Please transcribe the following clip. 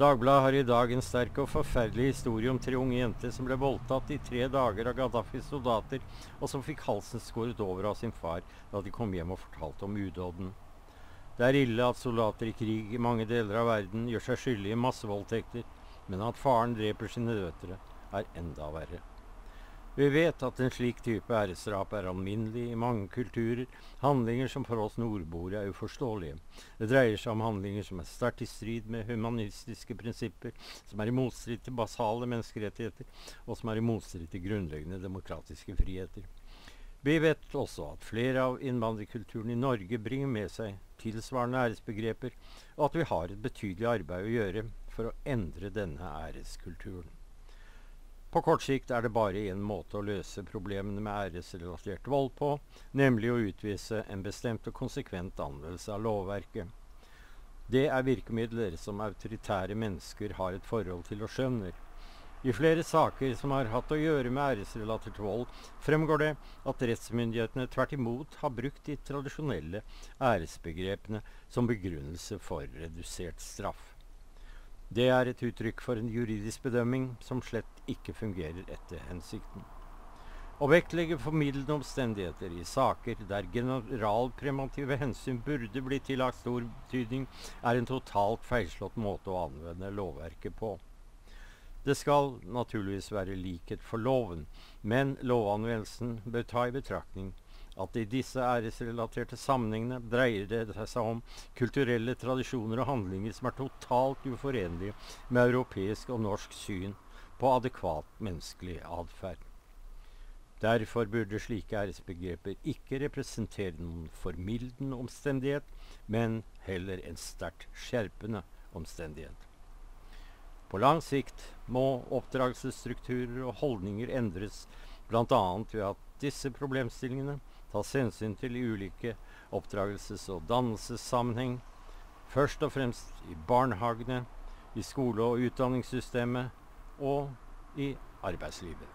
Dagbladet har i dag en sterk og forferdelig historie om tre unge jenter som ble voldtatt i tre dager av Gaddafis soldater, og som fikk halsen skåret over av sin far da de kom hjem og fortalte om udåden. Det er ille at soldater i krig i mange deler av verden gjør seg skyldige i massevoldtekter, men at faren dreper sine døtre, er enda verre. Vi vet at en slik type æresdrap er alminnelig i mange kulturer, handlinger som for oss nordboere er uforståelige. Det dreier seg om handlinger som er sterkt i strid med humanistiske prinsipper, som er i motstrid til basale menneskerettigheter, og som er i motstrid til grunnleggende demokratiske friheter. Vi vet også at flere av innvandrerkulturene i Norge bringer med seg tilsvarende æresbegreper, og at vi har et betydelig arbeid å gjøre for å endre denne æreskulturen. På kort sikt er det bare én måte å løse problemene med æresrelatert vold på, nemlig å utvise en bestemt og konsekvent anvendelse av lovverket. Det er virkemidler som autoritære mennesker har et forhold til og skjønner. I flere saker som har hatt å gjøre med æresrelatert vold, fremgår det at rettsmyndighetene tvert imot har brukt de tradisjonelle æresbegrepene som begrunnelse for redusert straff. Det er et uttrykk for en juridisk bedømming som slett ikke fungerer etter hensikten. Å vektlegge formidlende omstendigheter i saker der generalpremative hensyn burde bli tillagt stor betydning, er en totalt feilslått måte å anvende lovverket på. Det skal naturligvis være likhet for loven, men lovanvendelsen bør ta i betraktning at i disse æresrelaterte sammenhengene dreier det seg om kulturelle tradisjoner og handlinger som er totalt uforenlige med europeisk og norsk syn på adekvat menneskelig atferd. Derfor burde slike æresbegreper ikke representere noen formildende omstendighet, men heller en sterkt skjerpende omstendighet. På lang sikt må oppdragelsesstrukturer og holdninger endres, bl.a. ved at disse problemstillingene tas hensyn til i ulike oppdragelses- og dannelsessammenheng. Først og fremst i barnehagene, i skole- og utdanningssystemet og i arbeidslivet.